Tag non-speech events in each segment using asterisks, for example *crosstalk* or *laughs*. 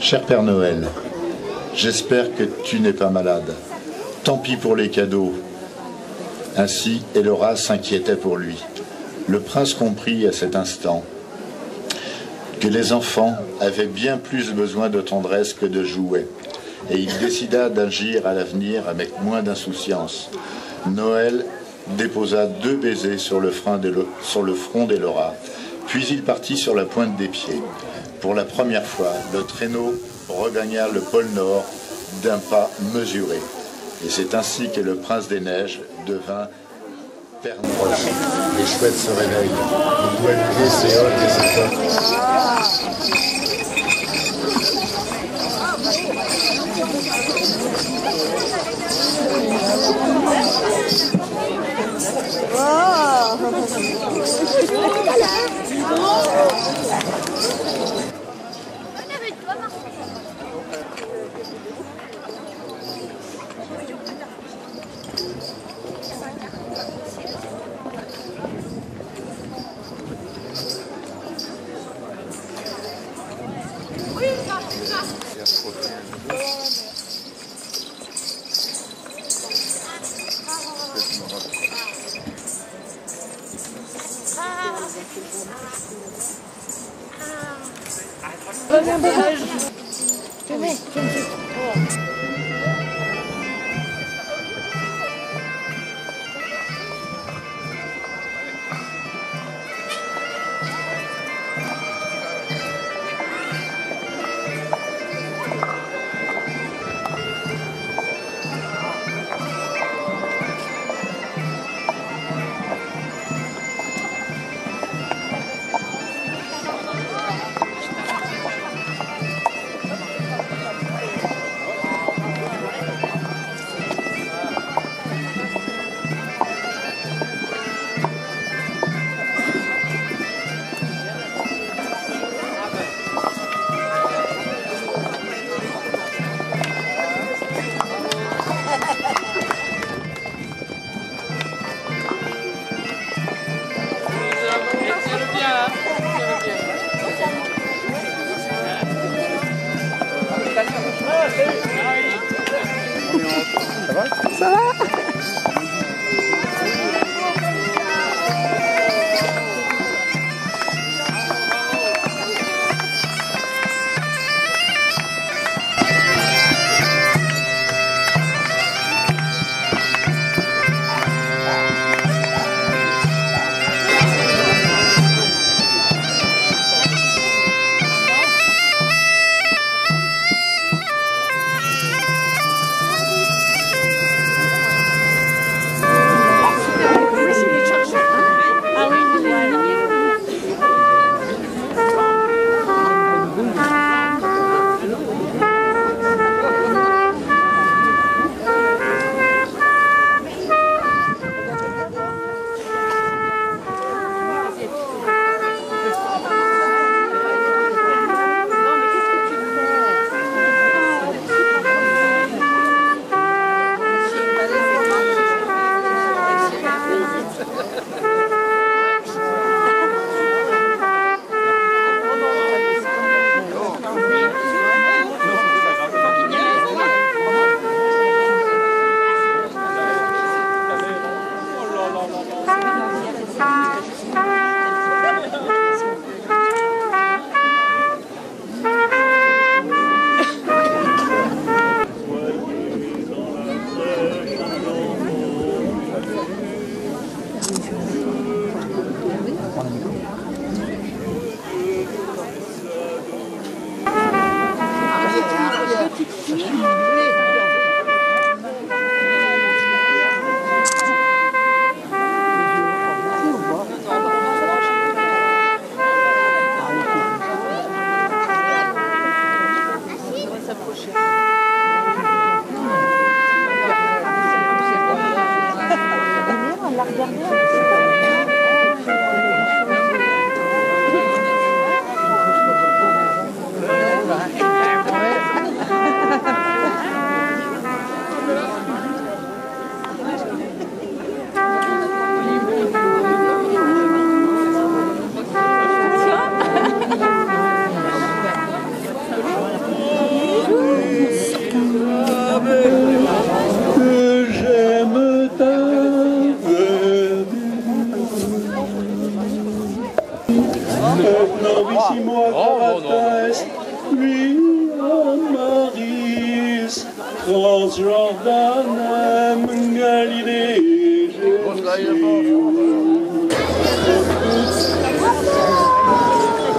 Cher Père Noël, j'espère que tu n'es pas malade. Tant pis pour les cadeaux. Ainsi, Elora s'inquiétait pour lui. Le prince comprit à cet instant que les enfants avaient bien plus besoin de tendresse que de jouets, et il décida d'agir à l'avenir avec moins d'insouciance. Noël déposa deux baisers sur le, front d'Elora, puis il partit sur la pointe des pieds. Pour la première fois, le traîneau regagna le pôle Nord d'un pas mesuré. Et c'est ainsi que le prince des neiges devint Père Noël. Les chouettes se réveillent. Vous pouvez bouger et ses potes. remember 死 *laughs* 了 Transjordanam Galilée,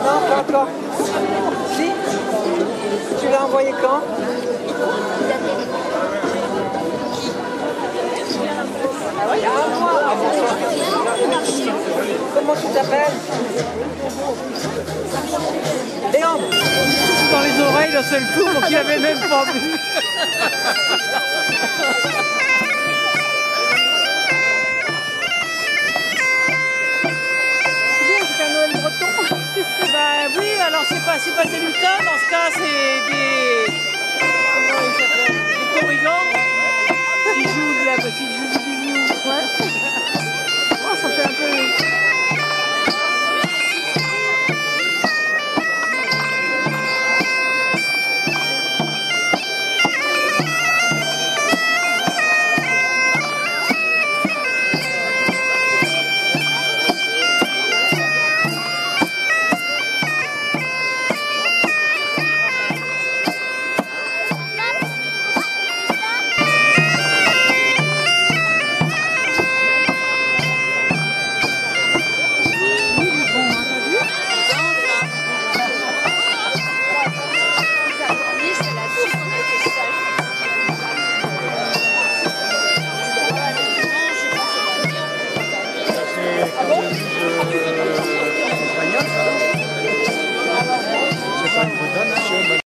Non, pas encore. Si Tu l'as envoyé quand Ah. Comment tu t'appelles d'un seul coup pour qu'il avait même pas vu. C'est un Noël breton. bah oui, alors c'est pas, c'est pas des lutins, dans ce cas c'est des... Comment ils s'appellent Des corrigans qui jouent de la... Qui jouent du biniou. Ouais.